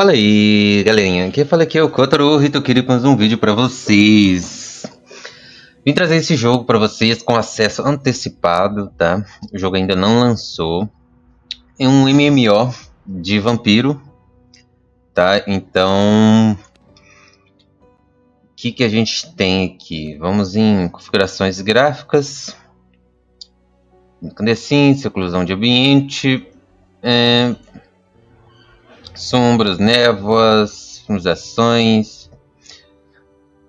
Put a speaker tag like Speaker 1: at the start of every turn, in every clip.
Speaker 1: Fala aí, galerinha. Quem fala aqui é o Kotaro com mais um vídeo pra vocês. Vim trazer esse jogo pra vocês com acesso antecipado, tá? O jogo ainda não lançou. É um MMO de vampiro, tá? Então... O que, que a gente tem aqui? Vamos em configurações gráficas. Incandescência, oclusão de ambiente... É, sombras, névoas, finalizações.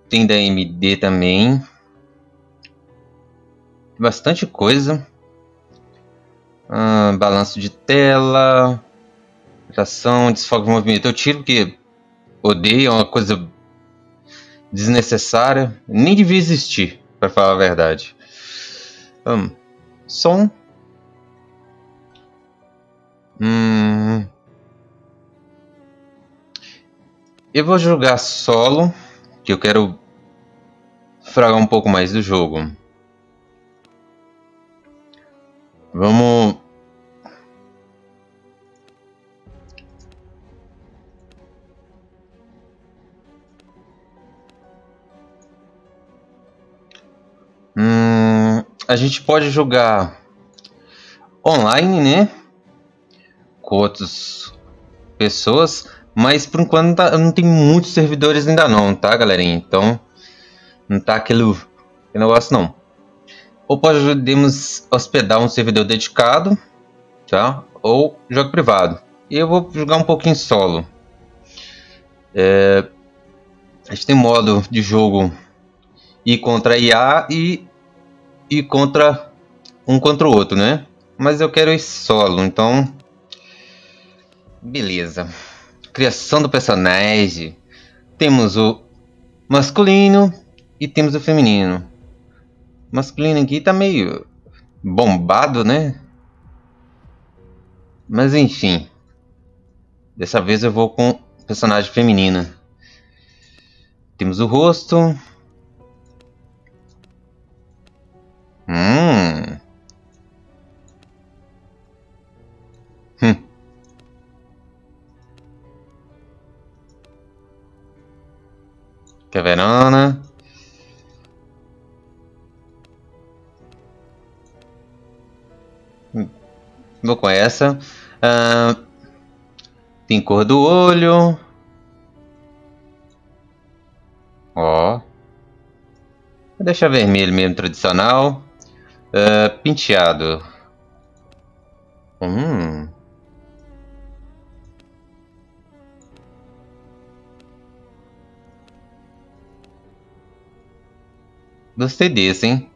Speaker 1: Tem da AMD também. Bastante coisa. Ah, balanço de tela. Tração, desfoque de movimento. Eu tiro porque odeio, é uma coisa desnecessária. Nem devia existir, para falar a verdade. Um, som. Eu vou jogar solo, que eu quero fragar um pouco mais do jogo. Vamos... Hum, a gente pode jogar online, né? Com outras pessoas. Mas por enquanto tá, não tem muitos servidores ainda não, tá galerinha? Então não tá aquele, aquele negócio não. Ou podemos hospedar um servidor dedicado, tá? Ou jogo privado. E eu vou jogar um pouquinho solo. É, a gente tem modo de jogo ir contra IA e ir contra um contra o outro, né? Mas eu quero ir solo, então beleza criação do personagem. Temos o masculino e temos o feminino. O masculino aqui tá meio bombado, né? Mas enfim. Dessa vez eu vou com personagem feminina. Temos o rosto. Hum. Caverona. Vou com essa. Uh, tem cor do olho. Ó. Vou deixar vermelho mesmo, tradicional. Uh, penteado. Hum. Gostei desse, hein?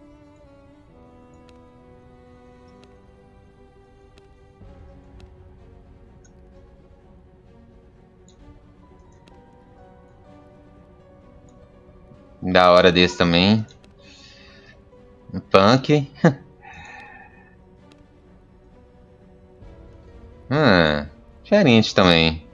Speaker 1: Da hora desse também. Punk. ah, diferente também.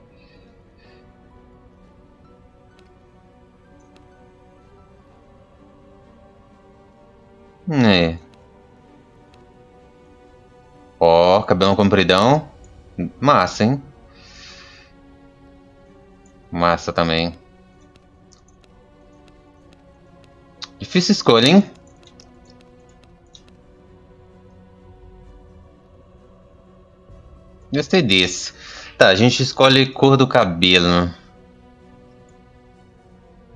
Speaker 1: Cabelão compridão. Massa, hein? Massa também. Difícil escolha, hein? Gostei desse. Tá, a gente escolhe cor do cabelo.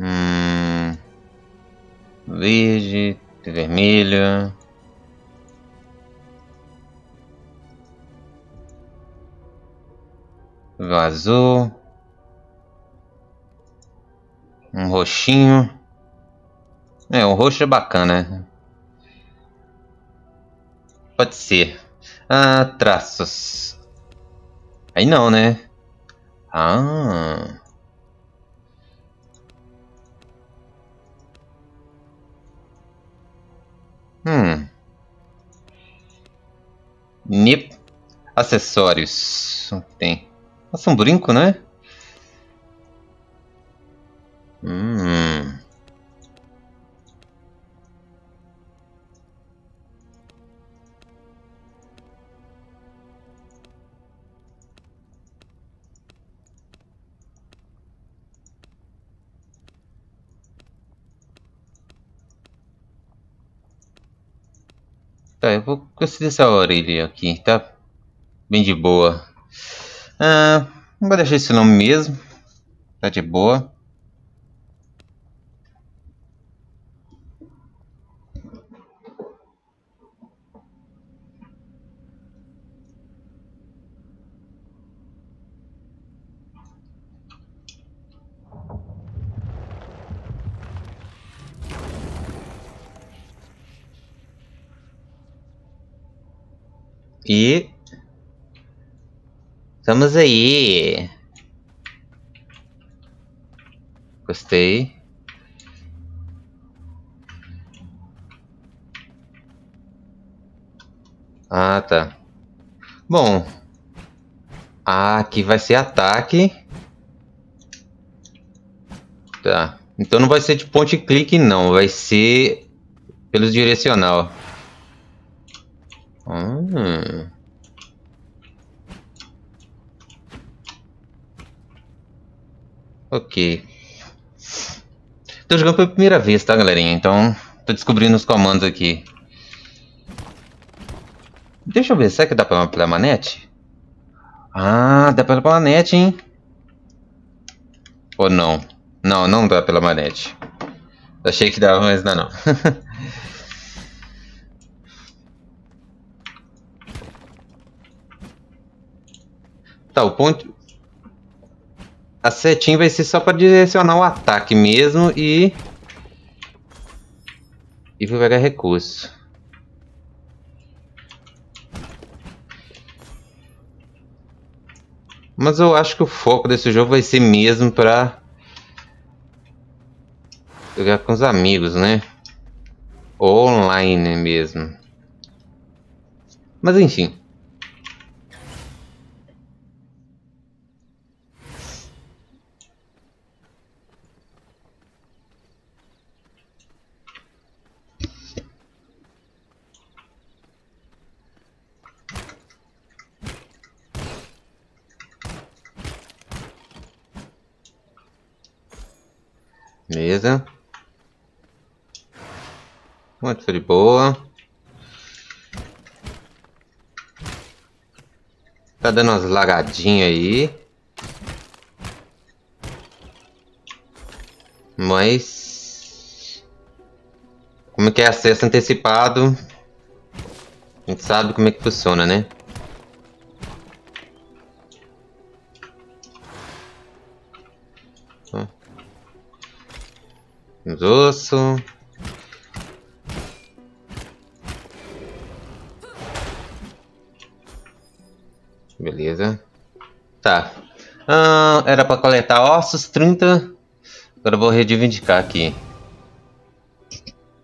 Speaker 1: Hum, verde, vermelho. Azul. Um roxinho. É, o roxo é bacana. Pode ser. Ah, traços. Aí não, né? Ah. Hum. Nip. Acessórios. Tem. Nossa, um brinco, né? Hum. Tá, eu vou conseguir essa orelha aqui, tá? Bem de boa. Ah, vou deixar esse nome mesmo. Tá de boa. E estamos aí. Gostei. Ah, tá. Bom. Ah, aqui vai ser ataque. Tá. Então não vai ser de ponte clique não, vai ser pelo direcional. Hum. Ok. Tô jogando pela primeira vez, tá, galerinha? Então, tô descobrindo os comandos aqui. Deixa eu ver, será que dá pra, pela manete? Ah, dá pela manete, hein? Ou não? Não, não dá pela manete. Achei que dava, mas não, não. Tá, o ponto... A setinha vai ser só para direcionar o ataque mesmo e... E vou pegar recurso. Mas eu acho que o foco desse jogo vai ser mesmo para jogar com os amigos, né? Online mesmo. Mas enfim. Beleza. Muito de boa. Tá dando umas lagadinhas aí. Mas... Como que é acesso antecipado? A gente sabe como é que funciona, né? Os ossos. Beleza. Tá. Ah, era para coletar ossos, 30. Agora eu vou reivindicar aqui.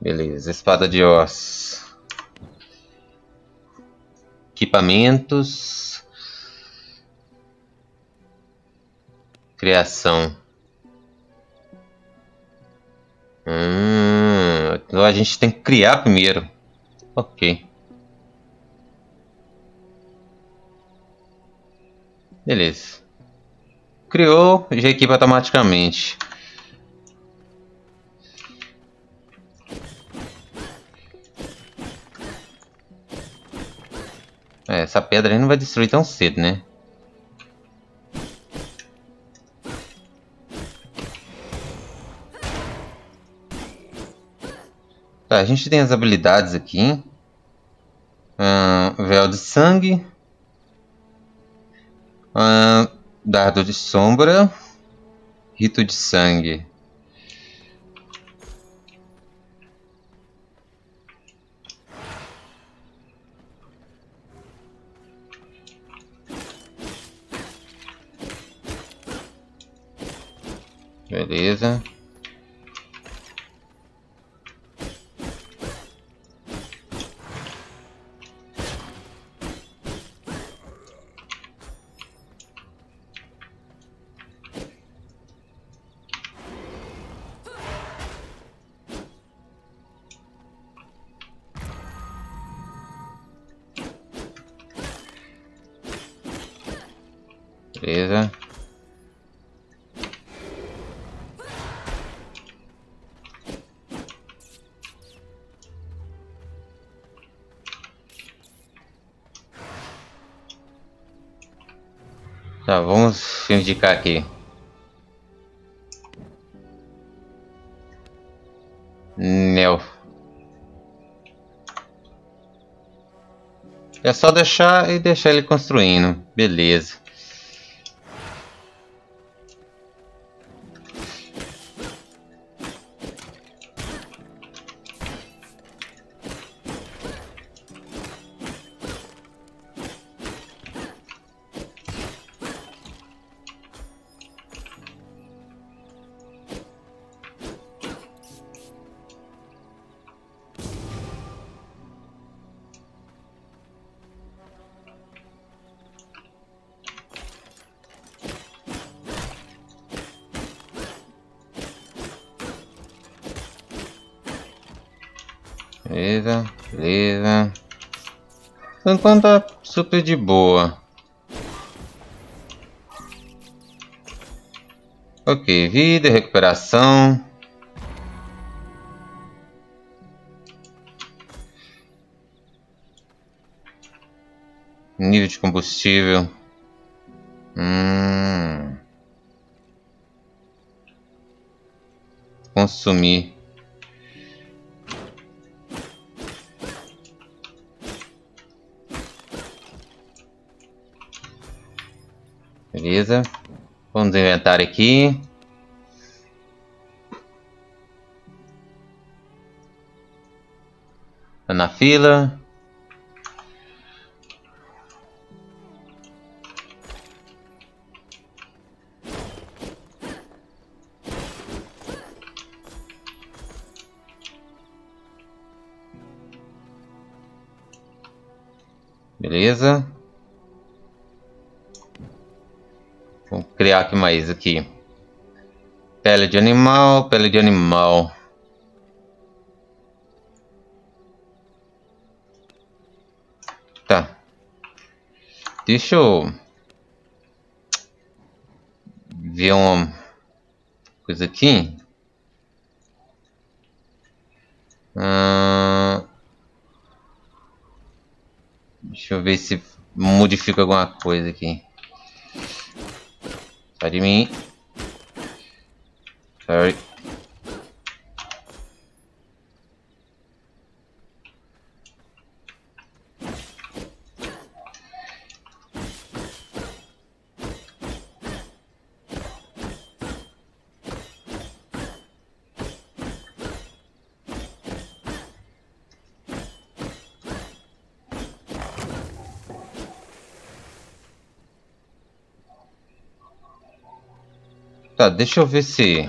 Speaker 1: Beleza, espada de ossos. Equipamentos. Criação. Hum, então a gente tem que criar primeiro. Ok. Beleza. Criou, já equipa automaticamente. É, essa pedra aí não vai destruir tão cedo, né? Tá, a gente tem as habilidades aqui. Hum, véu de sangue. Uh, dardo de sombra. Rito de sangue. Beleza. Indicar aqui. Neo. É só deixar e deixar ele construindo. Beleza, enquanto tá super de boa. Ok, vida, recuperação. Nível de combustível. Hum. Consumir. Vamos inventar aqui. Tá na fila. Beleza. Vamos criar aqui mais aqui. Pele de animal, pele de animal. Tá. Deixa eu ver uma coisa aqui. Hum... Deixa eu ver se modifica alguma coisa aqui. Sai de mim. Sorry. Deixa eu ver se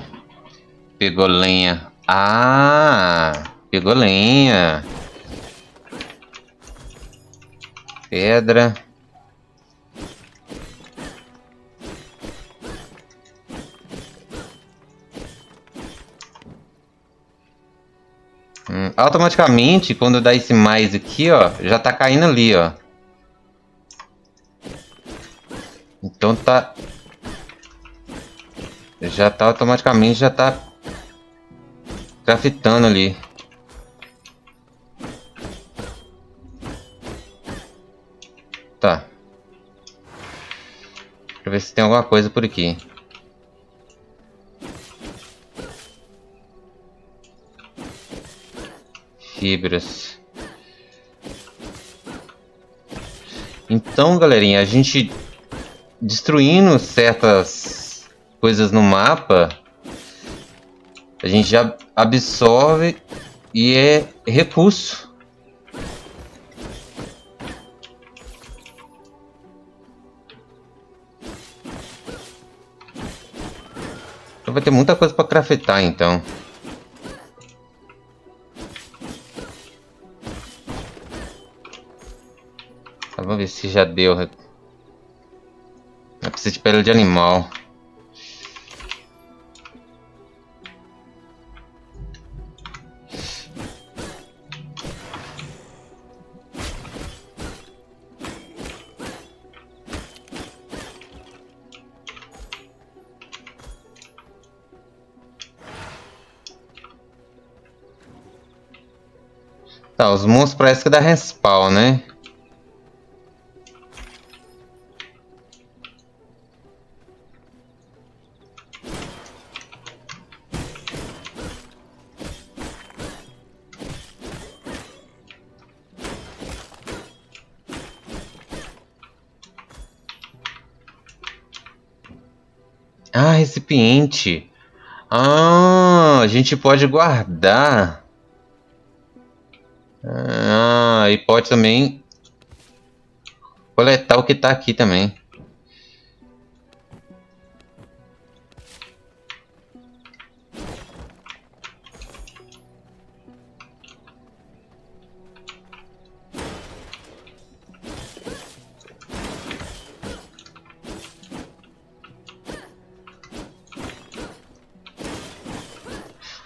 Speaker 1: pegou lenha. Ah, pegou lenha. Pedra. Hum, automaticamente, quando dá esse mais aqui, ó, já tá caindo ali, ó. Então tá já tá automaticamente, já tá craftando ali. Pra ver se tem alguma coisa por aqui. Fibras. Então, galerinha, a gente destruindo certas coisas no mapa, a gente já absorve e é recurso. Então vai ter muita coisa para craftar então. Tá, vamos ver se já deu. Eu preciso de pele de animal. Tá, os monstros parece que dá respawn, né? Ah, recipiente. Ah, a gente pode guardar. E pode também coletar o que está aqui também.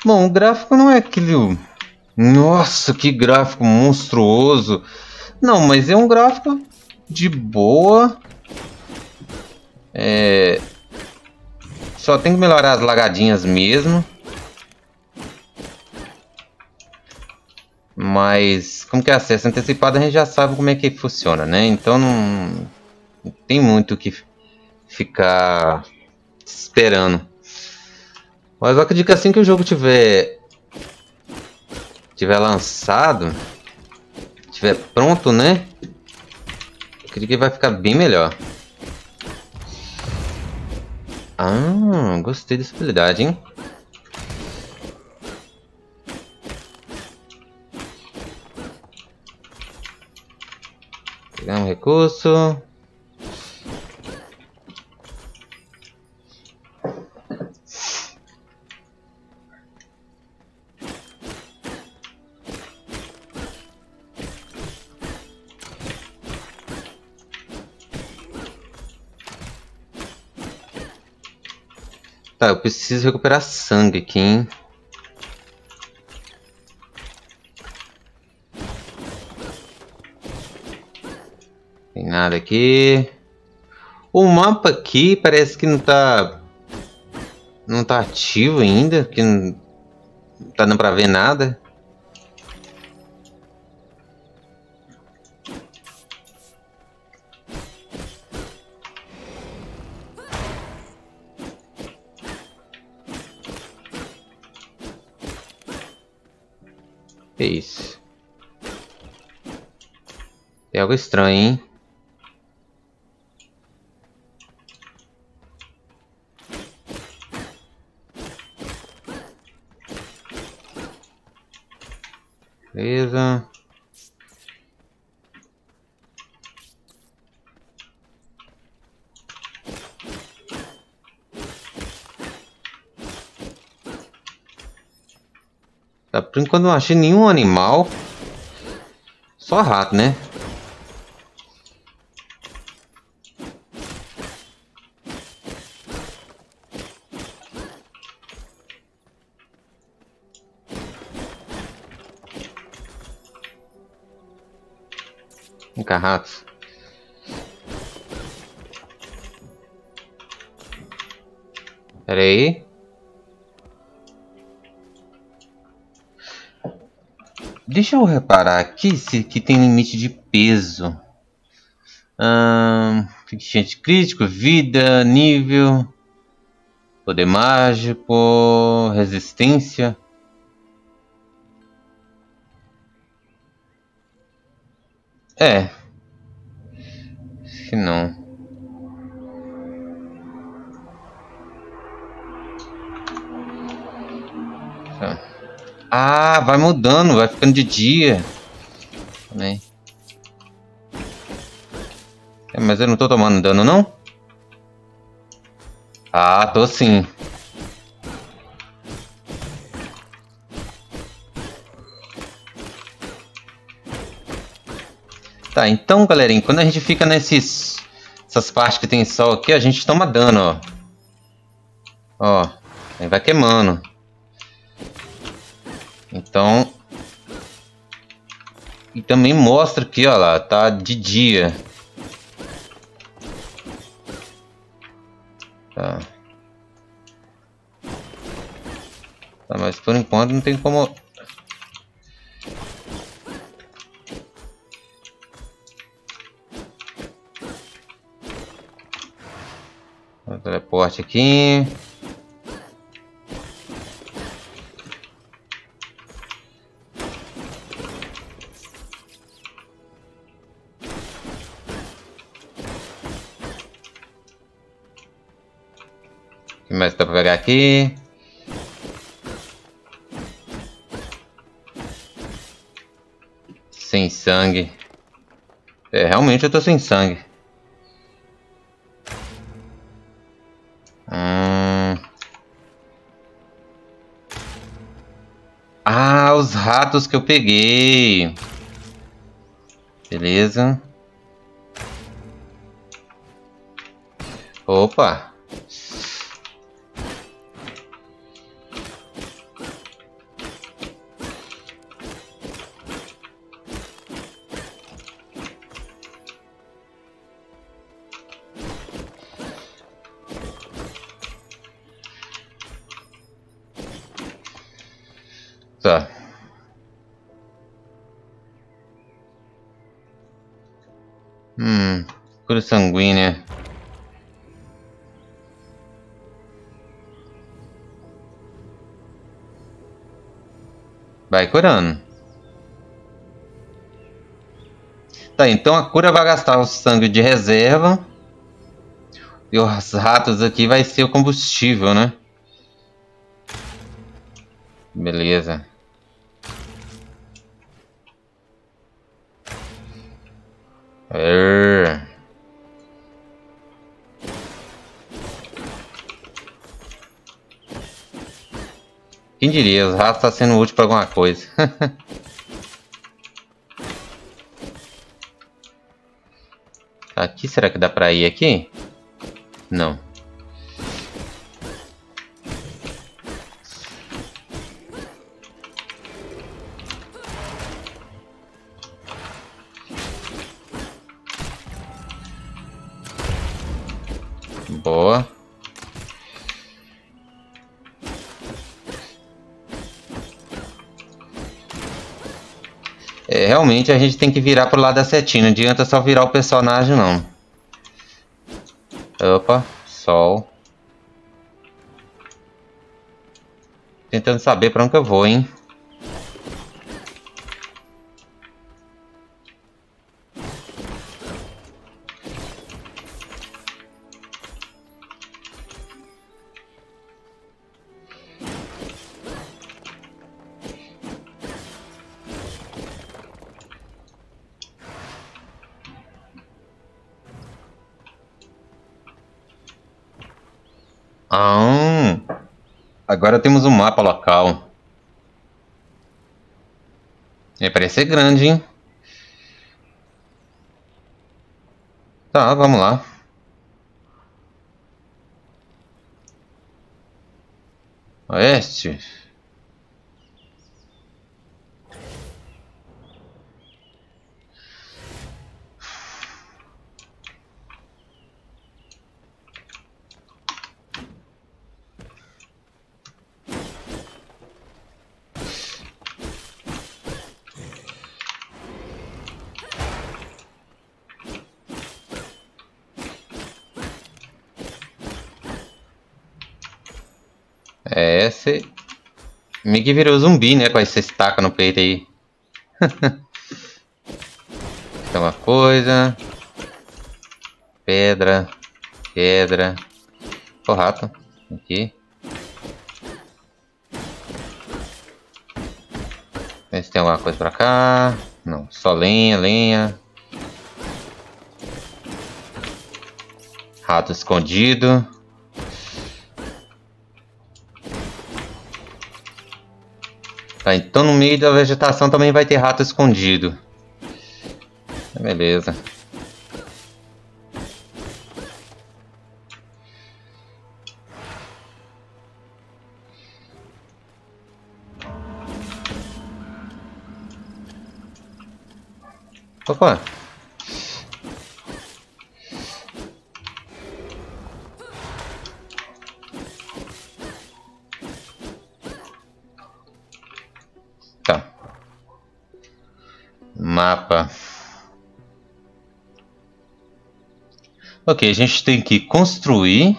Speaker 1: Bom, o gráfico não é aquele nossa, que gráfico monstruoso. Não, mas é um gráfico de boa. É... Só tem que melhorar as lagadinhas mesmo. Mas, como que é acesso antecipado, a gente já sabe como é que funciona, né? Então não, tem muito o que ficar esperando. Mas eu acredito que assim que o jogo tiver tiver lançado, tiver pronto, né? Eu acredito que vai ficar bem melhor. Ah, gostei dessa habilidade, hein? Pegar um recurso. Tá, eu preciso recuperar sangue aqui, hein? Tem nada aqui. O mapa aqui parece que não tá... Não tá ativo ainda, que não tá dando pra ver nada. Que isso? Tem algo estranho, hein? Beleza. Tá, por enquanto não achei nenhum animal. Só rato, né? Um carrato. Pera aí. Deixa eu reparar aqui se que tem limite de peso. Hum, Coeficiente crítico, vida, nível, poder mágico, resistência. É. Que não. Tá. Ah, vai mudando, vai ficando de dia. Também. É, mas eu não tô tomando dano, não? Ah, tô sim. Tá, então, galerinha, quando a gente fica nesses... Essas partes que tem sol aqui, a gente toma dano, ó. Ó, vai queimando. Então... E também mostra aqui, ó lá, tá de dia. Tá. Tá, mas por enquanto não tem como... Teleporte aqui. Dá pra pegar aqui? Sem sangue. É, realmente eu tô sem sangue. Hum... Ah, os ratos que eu peguei. Beleza. Opa. Vai curando. Tá, então a cura vai gastar o sangue de reserva. E os ratos aqui vai ser o combustível, né? Beleza. Err. Quem diria, os ratos tá sendo útil para alguma coisa. aqui, será que dá pra ir aqui? Não. Realmente a gente tem que virar pro lado da setinha, não adianta só virar o personagem não. Opa, sol. Tentando saber para onde eu vou, hein. Mapa local. É, parece ser grande, hein? Tá, vamos lá. Oeste. Que virou zumbi, né? Com essa estaca no peito aí. Tem uma coisa. Pedra. Pedra. O rato. Aqui. Ver se tem alguma coisa pra cá. Não, só lenha, lenha. Rato escondido. Tá, então no meio da vegetação também vai ter rato escondido. Beleza. Opa! Ok, a gente tem que construir.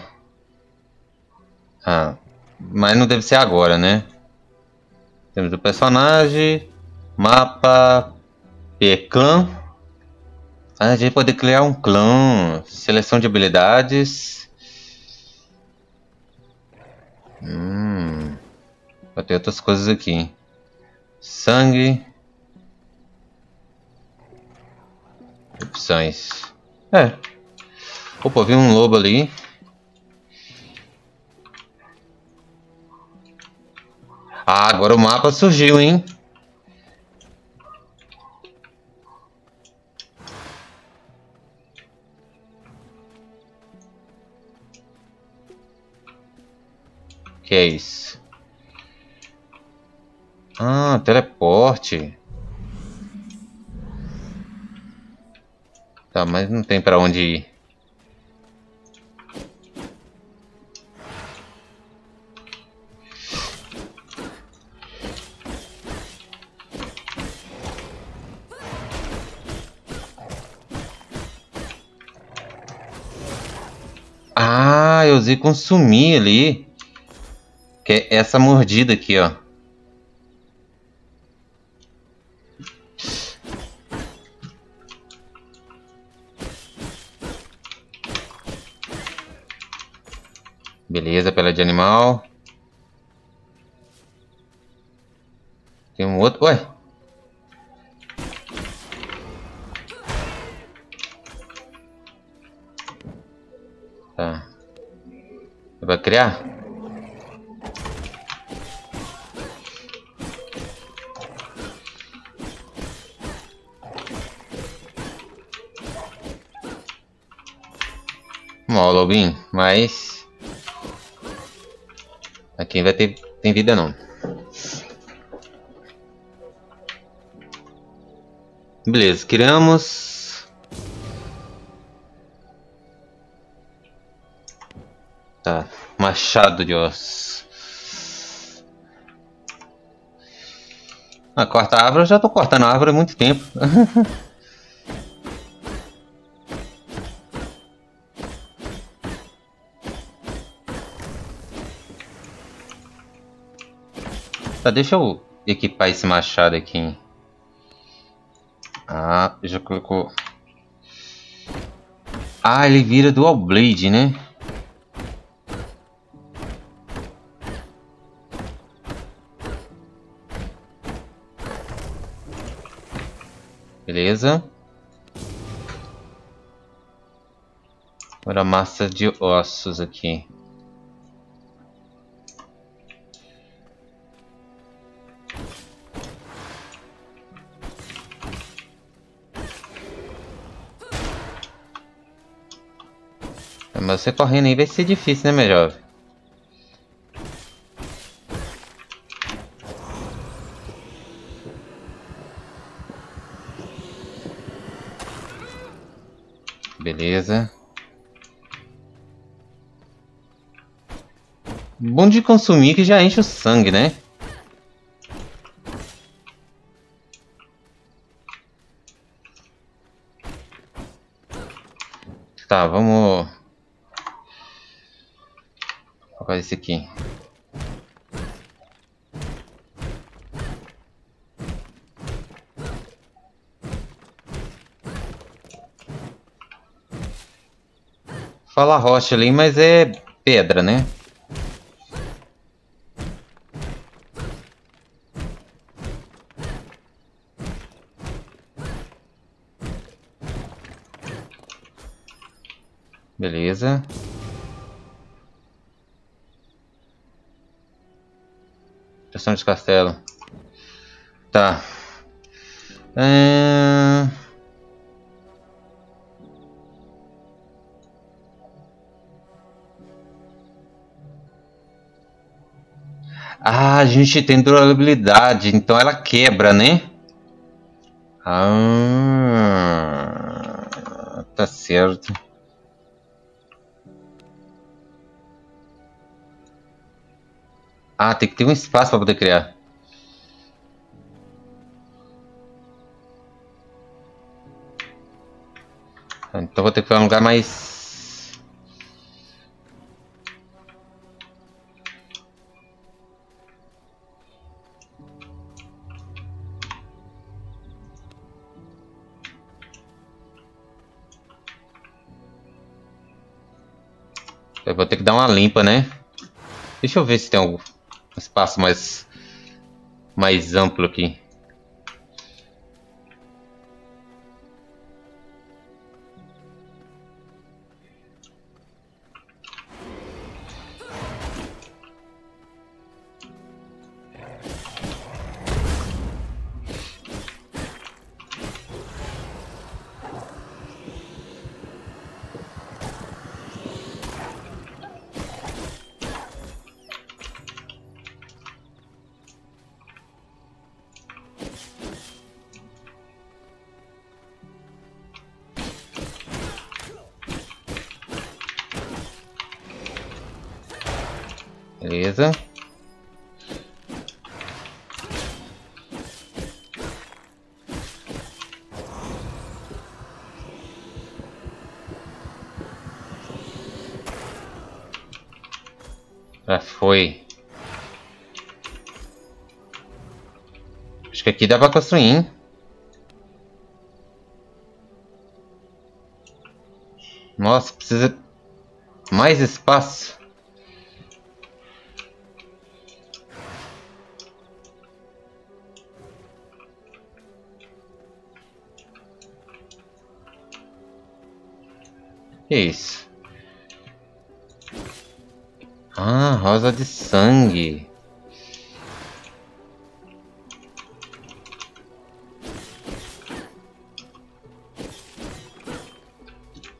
Speaker 1: Ah, mas não deve ser agora, né? Temos o personagem, mapa, P-Clã. A gente pode criar um clã. Seleção de habilidades. Hum. Vai ter outras coisas aqui. Sangue. Opções. É. Opa, vi um lobo ali. Ah, agora o mapa surgiu, hein? Que é isso? Ah, teleporte. Tá, mas não tem pra onde ir. Ah, eu usei consumir ali. Que é essa mordida aqui, ó. Beleza, pela de animal. Tem um outro. Ué! Criar? Ó, lobinho, mas aqui vai ter tem vida não. Beleza, criamos. Machado de ossos. Ah, corta a árvore, eu já tô cortando a árvore há muito tempo. Tá, deixa eu equipar esse machado aqui. Ah, já colocou. Ah, ele vira dual blade, né? Beleza. Agora massa de ossos aqui. Mas você correndo aí vai ser difícil, né, meu jovem? de consumir que já enche o sangue, né? Tá, vamos... fazer esse aqui. Fala rocha ali, mas é pedra, né? Beleza. Pressão de castelo. Tá. É... Ah, a gente tem durabilidade, então ela quebra, né? Ah, tá certo. Ah, tem que ter um espaço para poder criar. Então vou ter que criar um lugar mais... Eu vou ter que dar uma limpa, né? Deixa eu ver se tem algum espaço mais, mais amplo aqui. Já foi. Acho que aqui dá pra construir, hein? Nossa, precisa mais espaço. Que isso? Ah, rosa de sangue.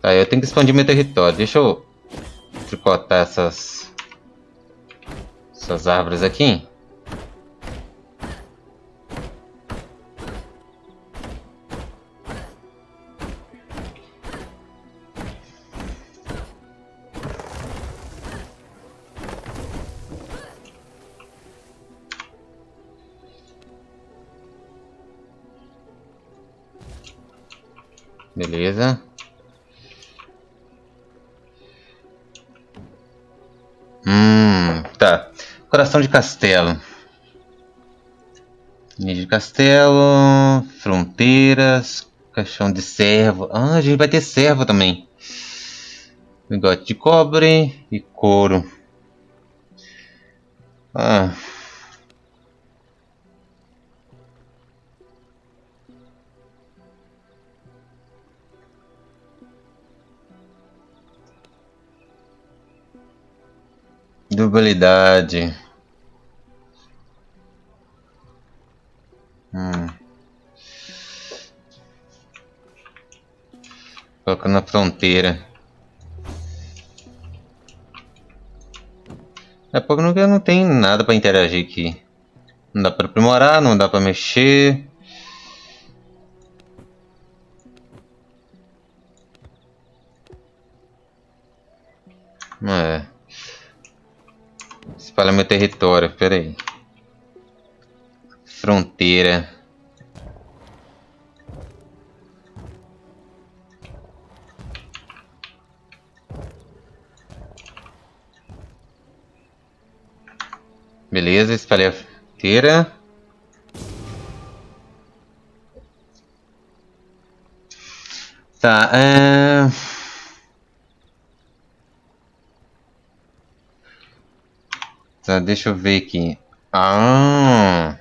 Speaker 1: Tá, eu tenho que expandir meu território. Deixa eu tricotar essas essas árvores aqui. Coração de castelo. Linha de castelo, fronteiras, caixão de servo. Ah, a gente vai ter servo também. Bigote de cobre e couro. Ah. Durabilidade. Hum. Coloca na fronteira. É pouco não, tem nada para interagir aqui. Não dá para aprimorar, não dá para mexer. É. Espalha meu território, pera aí. Fronteira. Beleza, espalhei a fronteira. Tá, é... Tá, deixa eu ver aqui. Ah...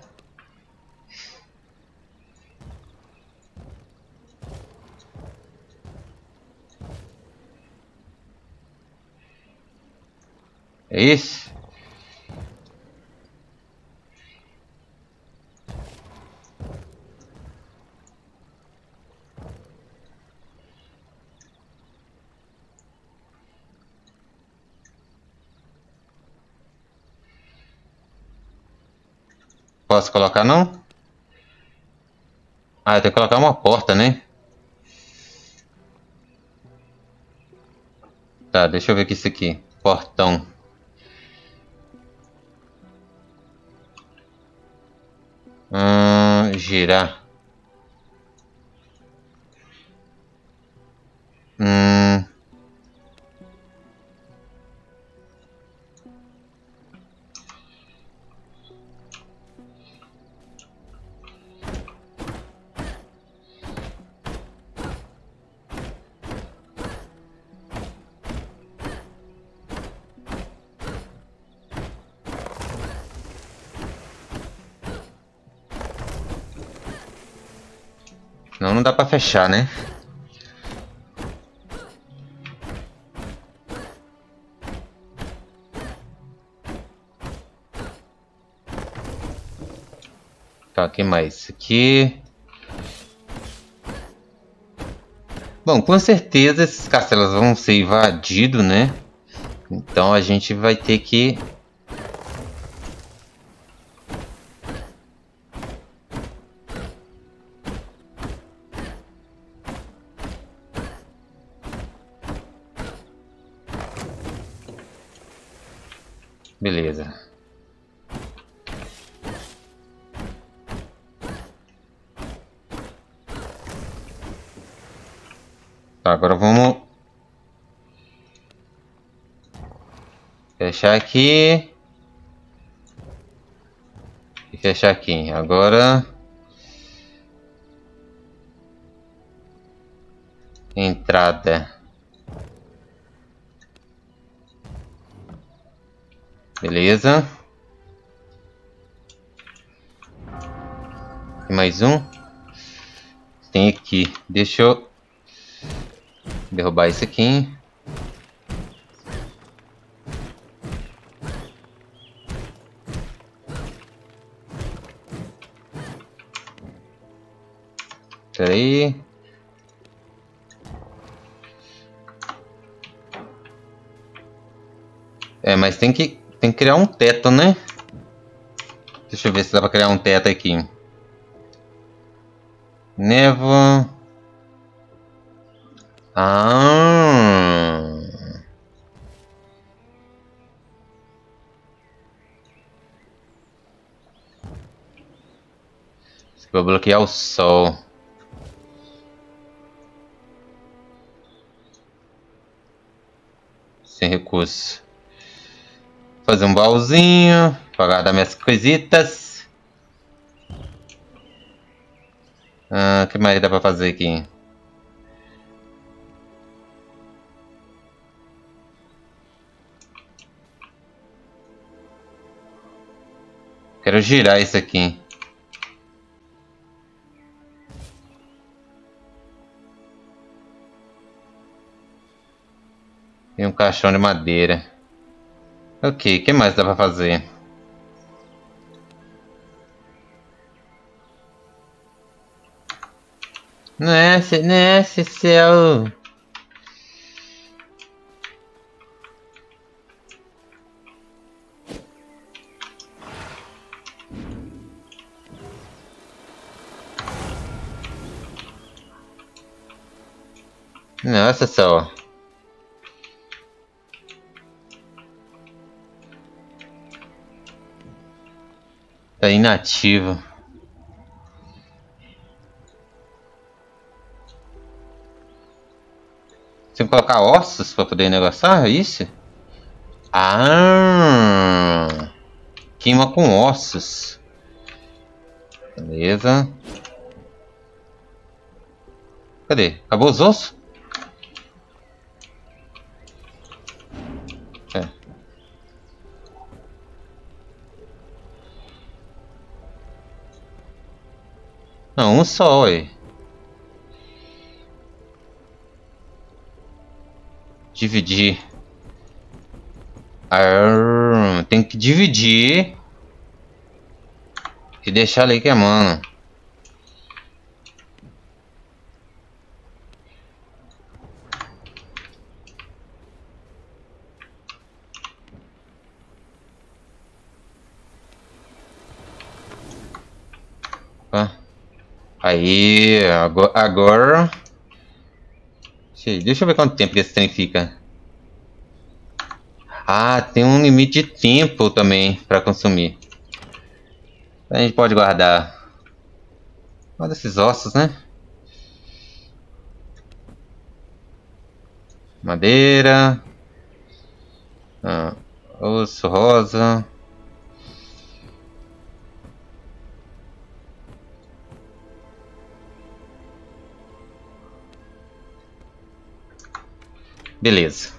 Speaker 1: É esse? Posso colocar não? Ah, tem que colocar uma porta, né? Tá, deixa eu ver aqui isso aqui. Portão. Hum, girar. Hum. Dá pra fechar, né? Tá, que mais? Aqui. Bom, com certeza esses castelos vão ser invadidos, né? Então a gente vai ter que Beleza. Tá, agora vamos fechar aqui e fechar aqui. Agora entrada. Beleza. E mais um. Tem aqui. Deixa eu derrubar isso aqui. Peraí. É, mas tem que tem que criar um teto, né? Deixa eu ver se dá pra criar um teto aqui. Névoa. Ah. Vou bloquear o sol. Sem recurso fazer um baúzinho para guardar minhas coisitas. Ah, o que mais dá para fazer aqui? Quero girar isso aqui. E um caixão de madeira. Ok, o que mais dá pra fazer? Nossa, nossa céu! Nossa só. Tá inativo. Tem que colocar ossos para poder negociar, é isso? Ah! Queima com ossos. Beleza. Cadê? Acabou os ossos? Só, ué. Dividir. Arr, tem que dividir. E deixar ali queimando. Aí, agora... Deixa eu ver quanto tempo esse trem fica. Ah, tem um limite de tempo também para consumir. A gente pode guardar. Guarda esses ossos, né? Madeira. Ah, osso rosa. Beleza.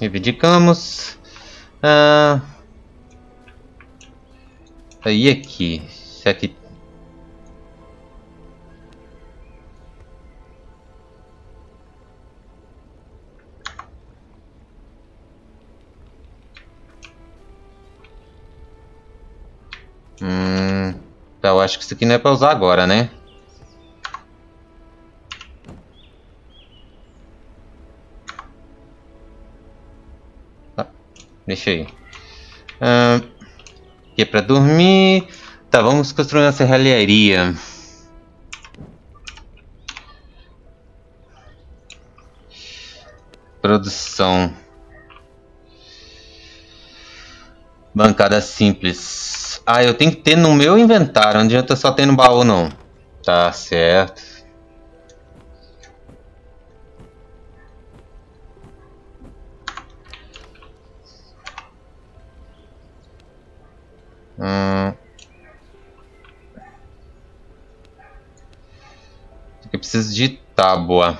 Speaker 1: Reivindicamos. Ah, aí aqui. Isso aqui. Hum, tá, eu acho que isso aqui não é para usar agora, né? Deixa aí. Ah, aqui é pra dormir. Tá, vamos construir uma serralharia. Produção. Bancada simples. Ah, eu tenho que ter no meu inventário. Não adianta só ter no baú, não. Tá certo. Hum. Eu preciso de tábua.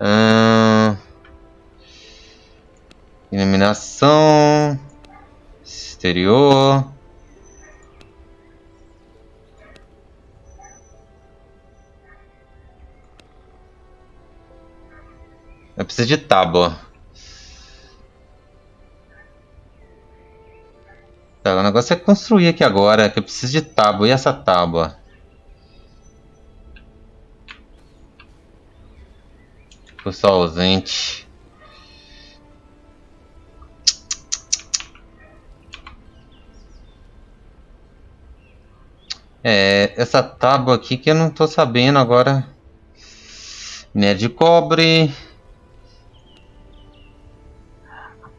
Speaker 1: Hum. Iluminação. Exterior. Eu preciso de tábua. Tá, o negócio é construir aqui agora, que eu preciso de tábua. E essa tábua? Pessoal ausente. É, essa tábua aqui que eu não tô sabendo agora. Minério de cobre.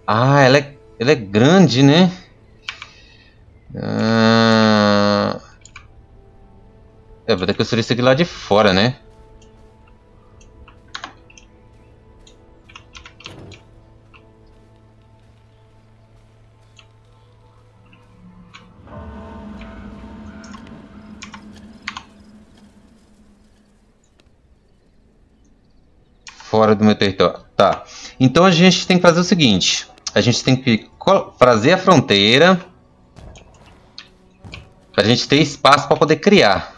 Speaker 1: Ah, ela é, ela é grande, né? Ah... É, vou ter que construir isso aqui lá de fora, né? Fora do meu território. Tá. Então a gente tem que fazer o seguinte. A gente tem que fazer a fronteira Pra gente ter espaço para poder criar.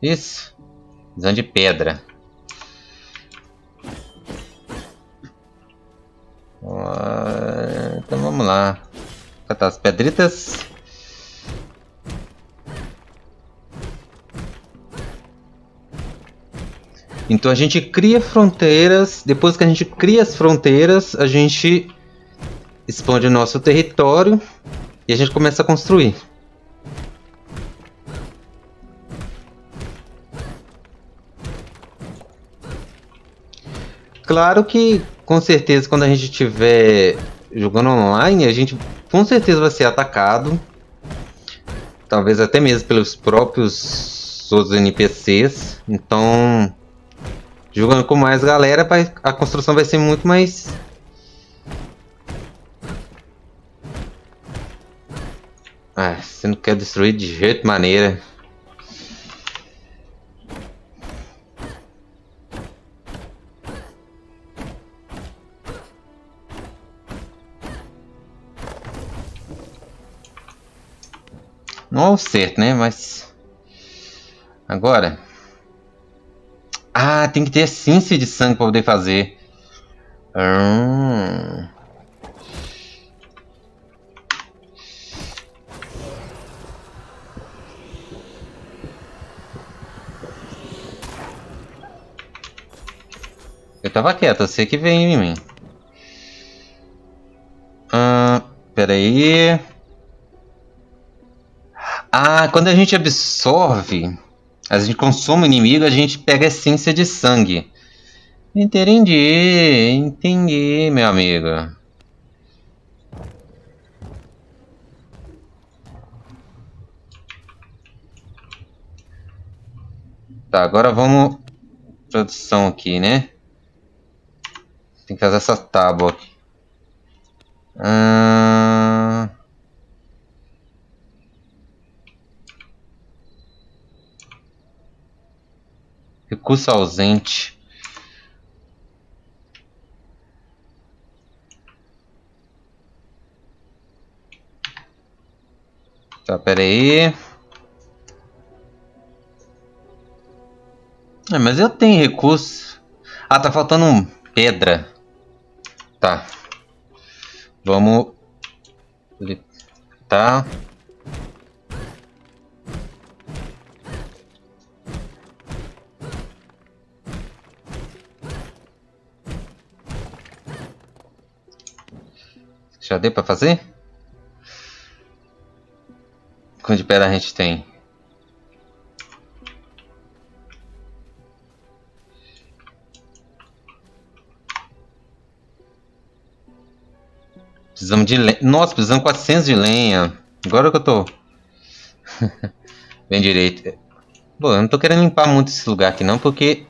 Speaker 1: Isso. Visão de pedra. Então vamos lá. Catar as pedritas. Então a gente cria fronteiras. Depois que a gente cria as fronteiras, a gente expande o nosso território e a gente começa a construir. Claro que, com certeza, quando a gente estiver jogando online, a gente com certeza vai ser atacado. Talvez até mesmo pelos próprios outros NPCs. Então, jogando com mais galera, a construção vai ser muito mais Ah, você não quer destruir de jeito maneira. Não é o certo, né? Mas... Agora... Ah, tem que ter essência de sangue para poder fazer. Hum... Eu tava quieto, você que veio em mim. Ah, pera aí. Ah, quando a gente absorve, a gente consome o inimigo, a gente pega a essência de sangue. Entendi, entendi, meu amigo. Tá, agora vamos... Produção aqui, né? Tem que fazer essa tábua aqui. Ah... Recurso ausente. Tá, pera aí. É, mas eu tenho recurso. Ah, tá faltando pedra. Tá. Vamos... Tá. Deu pra fazer? Quanto de pedra a gente tem? Precisamos de lenha. Nossa, precisamos de 400 de lenha. Agora que eu tô... Bem direito. Bom, eu não tô querendo limpar muito esse lugar aqui não, porque...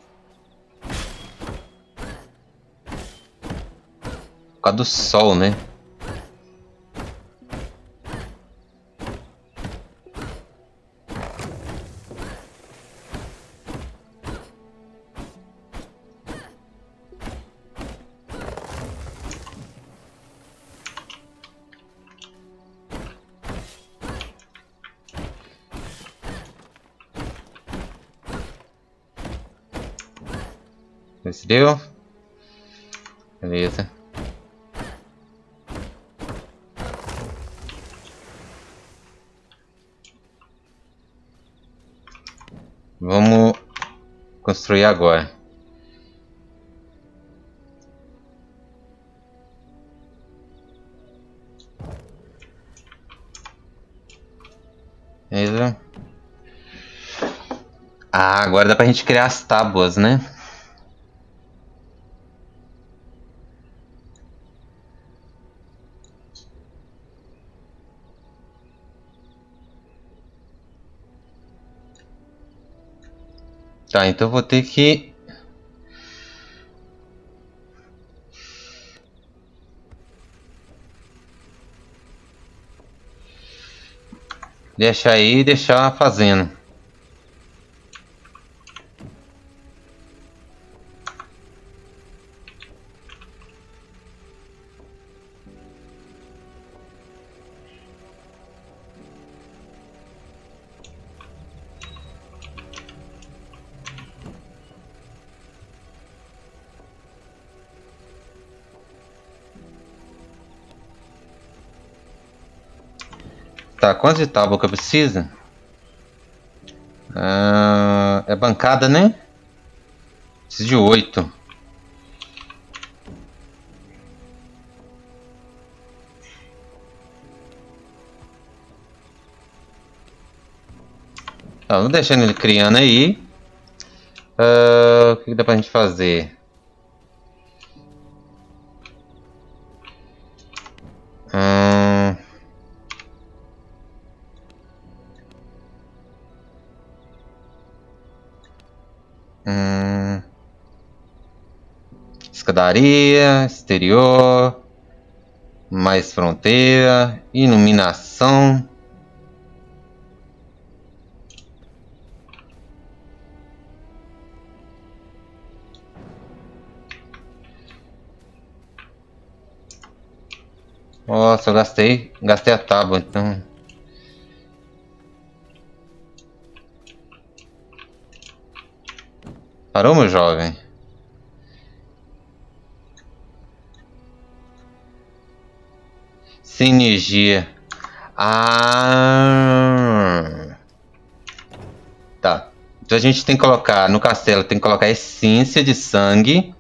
Speaker 1: Por causa do sol, né? Deu. Beleza. Vamos construir agora. Beleza. Ah, agora dá pra gente criar as tábuas, né? Tá, então vou ter que... Deixar aí e deixar fazendo. Tá, quantos de tábua que eu preciso? Ah, é bancada, né? Preciso de oito. Vamos deixando ele criando aí. Uh, o que dá pra gente fazer? Portaria, exterior, mais fronteira, iluminação. Nossa, eu gastei, gastei a tábua, então. Parou, meu jovem? Sem energia. Ah. Tá. Então a gente tem que colocar no castelo, tem que colocar essência de sangue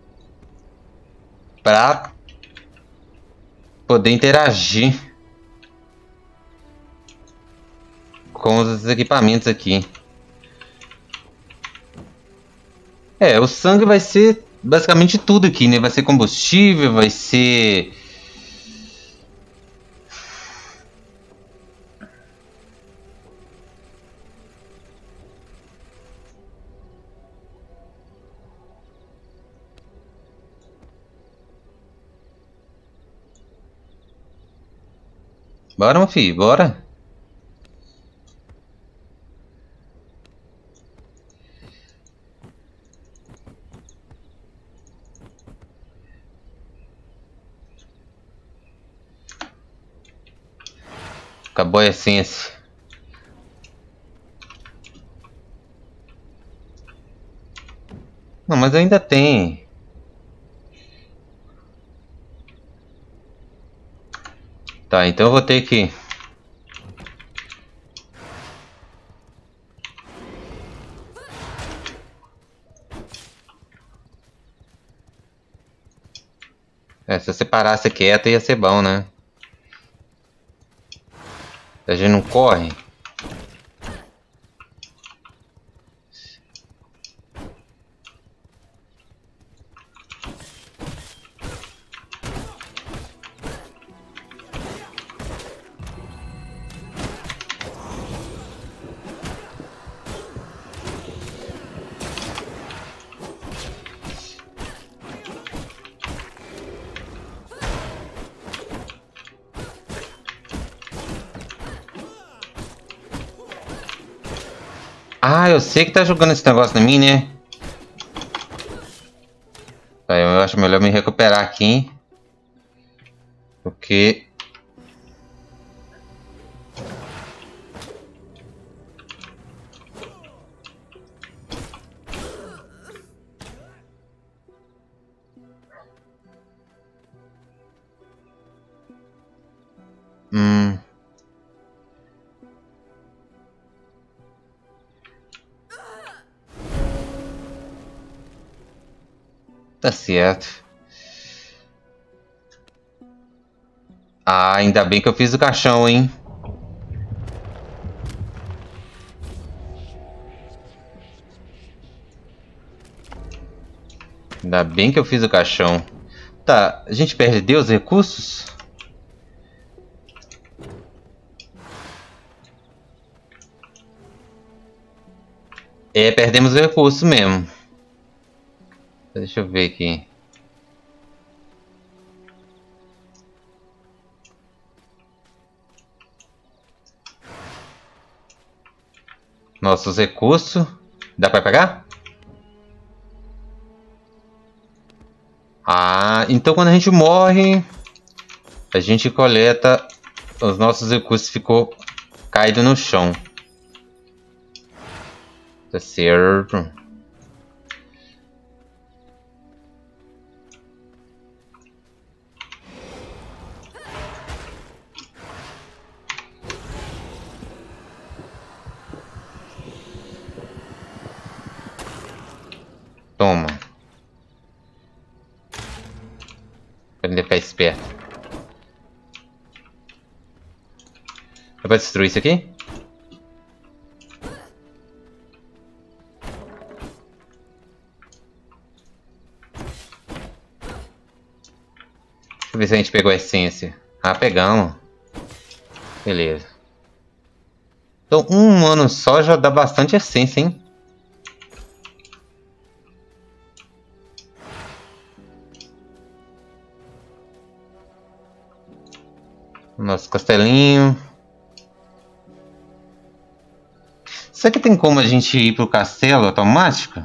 Speaker 1: para poder interagir com os equipamentos aqui. É, o sangue vai ser basicamente tudo aqui, né? Vai ser combustível, vai ser Bora, meu filho, bora. Acabou a essência. Não, mas ainda tem. Tá, então eu vou ter que... É, se eu separasse quieta ia ser bom, né? A gente não corre. Sei que tá jogando esse negócio em mim, né? Eu acho melhor me recuperar aqui. Porque... certo. Ah, ainda bem que eu fiz o caixão, hein? Ainda bem que eu fiz o caixão. Tá, a gente perdeu os recursos? É, perdemos os recursos mesmo. Deixa eu ver aqui. Nossos recursos. Dá para pegar? Ah, então quando a gente morre, a gente coleta os nossos recursos ficou caído no chão. Tá certo. Pra destruir isso aqui? Deixa eu ver se a gente pegou a essência. Ah, pegamos. Beleza. Então, um ano só já dá bastante essência, hein? Nosso castelinho. Será que tem como a gente ir pro castelo automático?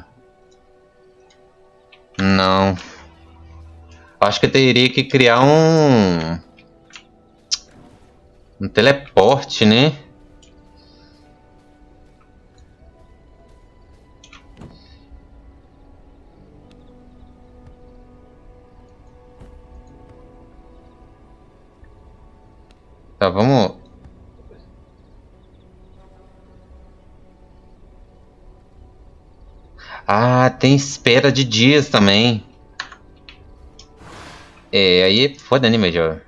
Speaker 1: Não. Acho que eu teria que criar um... Um teleporte, né? Tá, vamos Ah, tem espera de dias também. É, aí foda, né, Major?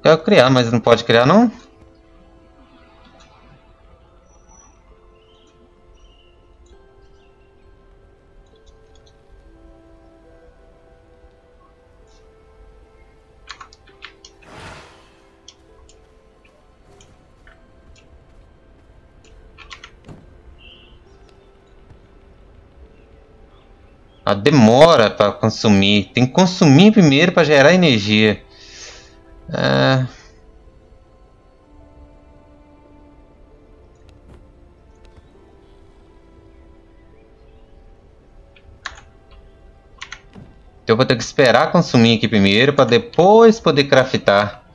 Speaker 1: Quero criar, mas não pode criar não? Demora para consumir. Tem que consumir primeiro para gerar energia. É... Então eu vou ter que esperar consumir aqui primeiro para depois poder craftar.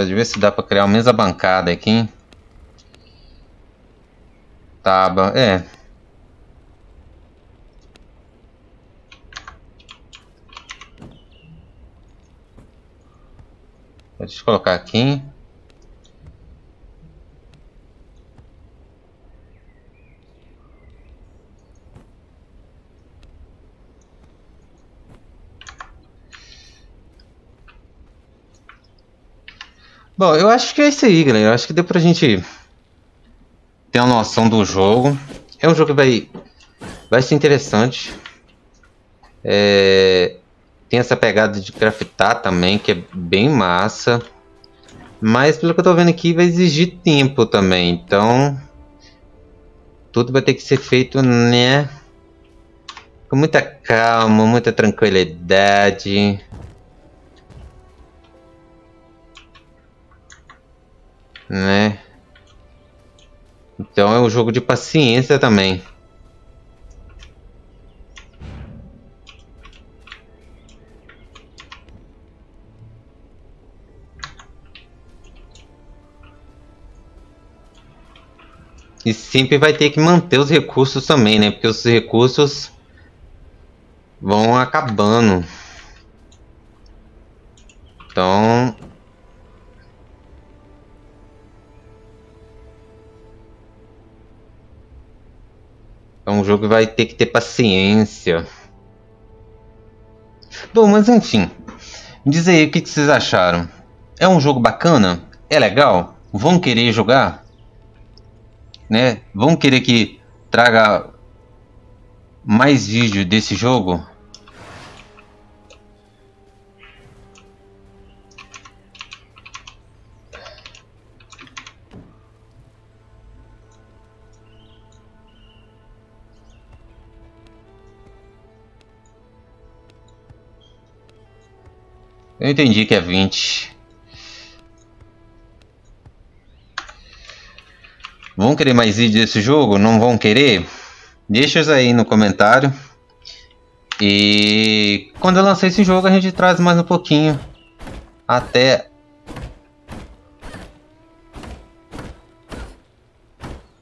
Speaker 1: Tá, de ver se dá para criar uma mesa bancada aqui. Tá, é. Deixa eu colocar aqui. Bom, eu acho que é isso aí, galera. Eu acho que deu pra gente ter uma noção do jogo. É um jogo que vai, vai ser interessante. É, tem essa pegada de craftar também, que é bem massa. Mas pelo que eu tô vendo aqui, vai exigir tempo também. Então, tudo vai ter que ser feito, né? Com muita calma, muita tranquilidade. Né? Então é um jogo de paciência também. E sempre vai ter que manter os recursos também, né? Porque os recursos vão acabando. Então... um jogo que vai ter que ter paciência. Bom, mas enfim. Diz aí o que vocês acharam. É um jogo bacana? É legal? Vão querer jogar? né? Vão querer que traga mais vídeo desse jogo? Eu entendi que é 20. Vão querer mais vídeos desse jogo? Não vão querer? Deixa aí no comentário. E quando eu lançar esse jogo a gente traz mais um pouquinho. Até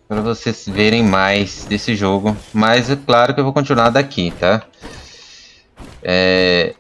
Speaker 1: para vocês verem mais desse jogo. Mas é claro que eu vou continuar daqui, tá? É,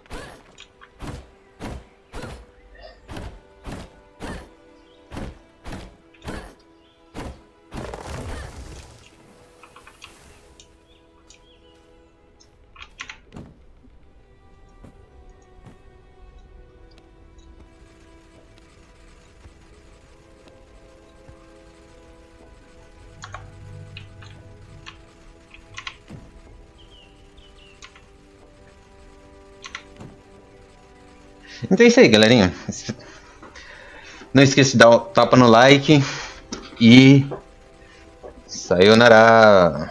Speaker 1: Então é isso aí, galerinha. Não esqueça de dar o tapa no like e... Sayonara!